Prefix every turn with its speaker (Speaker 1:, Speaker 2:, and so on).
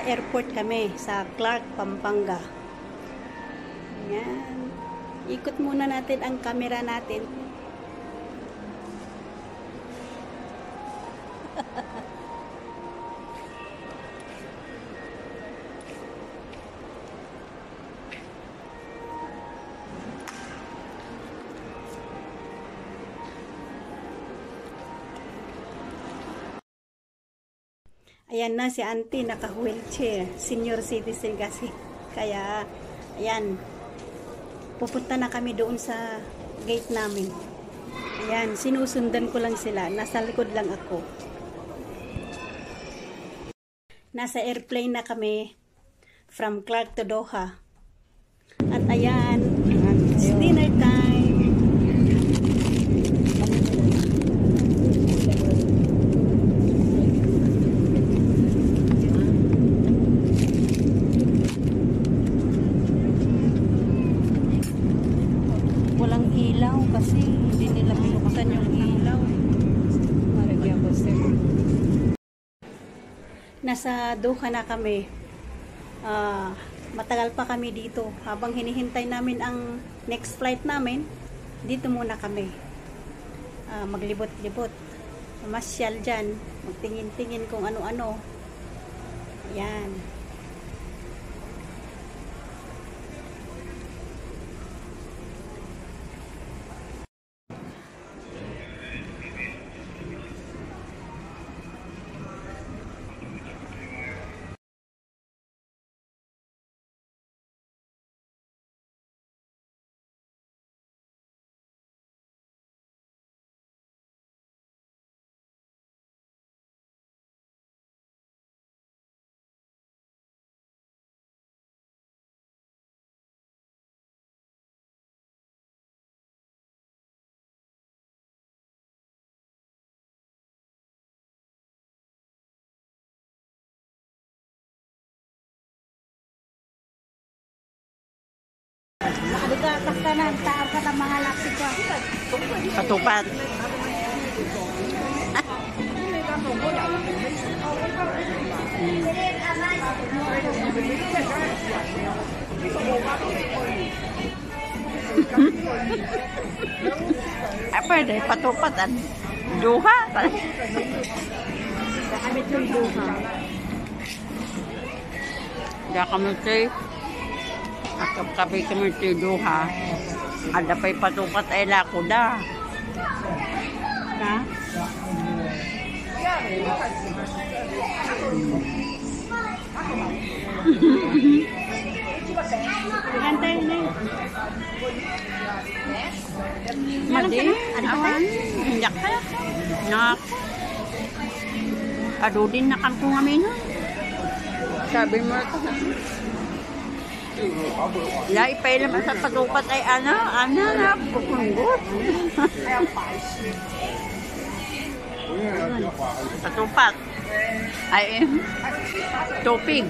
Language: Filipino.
Speaker 1: airport kami sa Clark, Pampanga. Ayan. Ikot muna natin ang camera natin. Ayan na si auntie, naka-wheelchair. Senior citizen kasi. Kaya, ayan. Pupunta na kami doon sa gate namin. Ayan, sinusundan ko lang sila. Nasa likod lang ako. Nasa airplane na kami from Clark to Doha. At ayan, it's dinner time. Walang ilaw kasi hindi nila binuksan yung ilaw. Nasa Doha na kami. Ah, matagal pa kami dito. Habang hinihintay namin ang next flight namin, dito muna kami. Ah, maglibot-libot. Masyal dyan. Magtingin-tingin kung ano-ano. Yan. Na. Taar ka ng mga lapit ko.
Speaker 2: Patupad. Ay, pwede. Patupad. At duha.
Speaker 1: Nakamit yung duha.
Speaker 2: Diya kami tayo. Akap kapi kami tayo duha. Ada pa'y patupat ay lako da.
Speaker 1: Ha? Antay na.
Speaker 2: Madi.
Speaker 1: Ano ba?
Speaker 2: Hindak ka. Nak. Ado din na kang kung amin. Sabi mo ito. Ya, ipailam sa patupat ay ano, ano na, pupunggot. patupat. Ay, tupig.